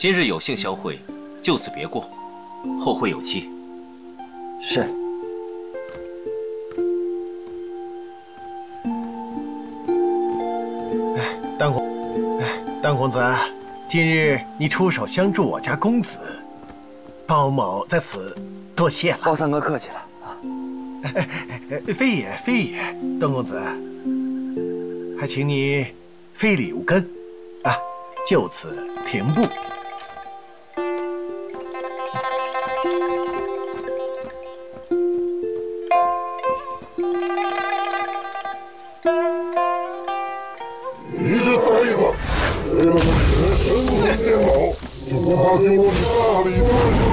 今日有幸相会，就此别过，后会有期。是。哎，丹公，哎，丹公子，今日你出手相助我家公子，包某在此多谢了。包三哥客气了啊。非也非也，段公子，还请你非礼勿跟，啊，就此停步。神龙电脑，不怕给我炸了吗？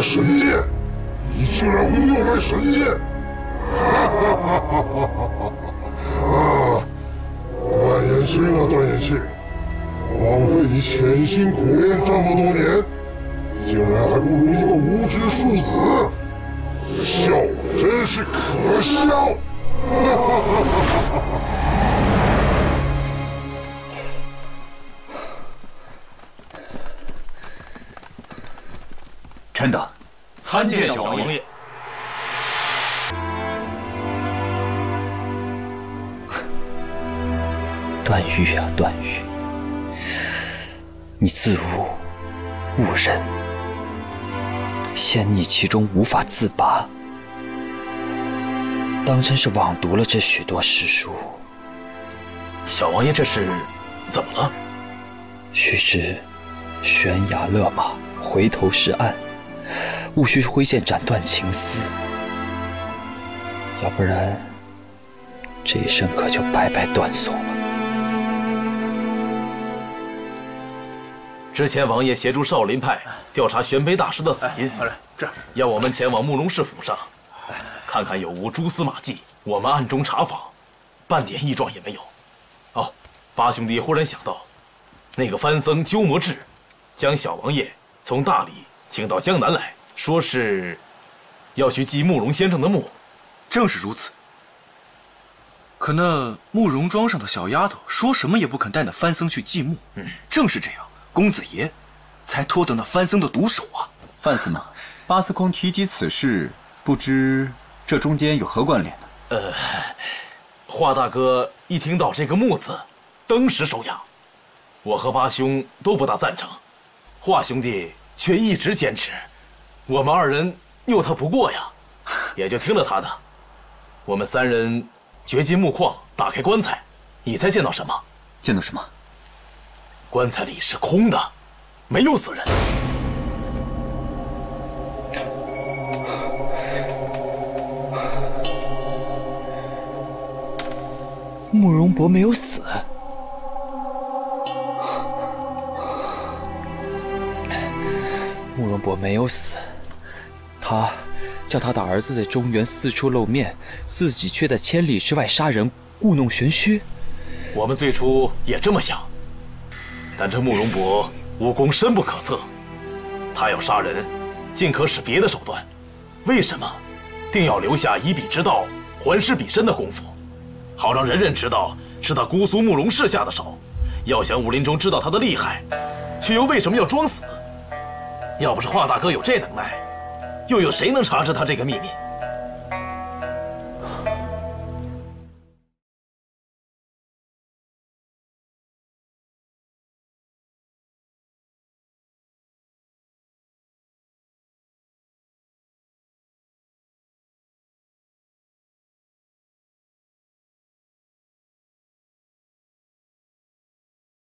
神剑，你居然会六脉神剑！哈哈哈哈哈哈！啊，段延庆啊，段延庆，枉费你潜心苦练这么多年，竟然还不如一个无知庶子，笑真是可笑！哈哈哈哈哈！臣等。参见小王爷。段誉啊，段誉，你自误误人，陷溺其中无法自拔，当真是枉读了这许多诗书。小王爷这是怎么了？须知悬崖勒马，回头是岸。务须挥剑斩断情丝，要不然这一生可就白白断送了。之前王爷协助少林派调查玄飞大师的死因，这要我们前往慕容氏府上，看看有无蛛丝马迹。我们暗中查访，半点异状也没有。哦，八兄弟忽然想到，那个番僧鸠摩智，将小王爷从大理请到江南来。说是要去祭慕容先生的墓，正是如此。可那慕容庄上的小丫头说什么也不肯带那番僧去祭墓。嗯，正是这样，公子爷才拖得那番僧的毒手啊。范司马，巴司空提及此事，不知这中间有何关联呢？呃，华大哥一听到这个墓字，登时手痒。我和八兄都不大赞成，华兄弟却一直坚持。我们二人拗他不过呀，也就听了他的。我们三人掘进木矿，打开棺材，你猜见到什么？见到什么？棺材里是空的，没有死人。慕容博没有死。慕容博没有死。他叫他的儿子在中原四处露面，自己却在千里之外杀人，故弄玄虚。我们最初也这么想，但这慕容博武功深不可测，他要杀人，尽可使别的手段。为什么，定要留下以彼之道还施彼身的功夫，好让人人知道是他姑苏慕容氏下的手？要想武林中知道他的厉害，却又为什么要装死？要不是华大哥有这能耐。又有谁能查知他这个秘密？